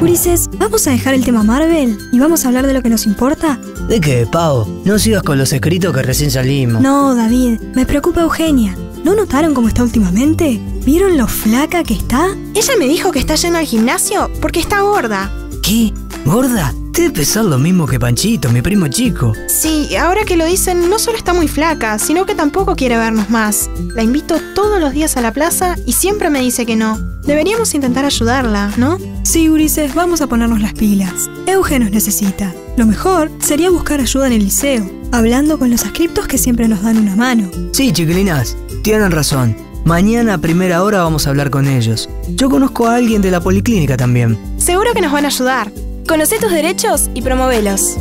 Ulises, ¿vamos a dejar el tema Marvel y vamos a hablar de lo que nos importa? ¿De qué, Pau? No sigas con los escritos que recién salimos. No, David, me preocupa Eugenia. ¿No notaron cómo está últimamente? ¿Vieron lo flaca que está? Ella me dijo que está yendo al gimnasio porque está gorda. ¿Qué? ¿Gorda? Debe pesar lo mismo que Panchito, mi primo chico. Sí, ahora que lo dicen, no solo está muy flaca, sino que tampoco quiere vernos más. La invito todos los días a la plaza y siempre me dice que no. Deberíamos intentar ayudarla, ¿no? Sí, Ulises, vamos a ponernos las pilas. Euge nos necesita. Lo mejor sería buscar ayuda en el liceo, hablando con los ascriptos que siempre nos dan una mano. Sí, chiquilinas, tienen razón. Mañana a primera hora vamos a hablar con ellos. Yo conozco a alguien de la policlínica también. Seguro que nos van a ayudar. Conoce tus derechos y promovelos.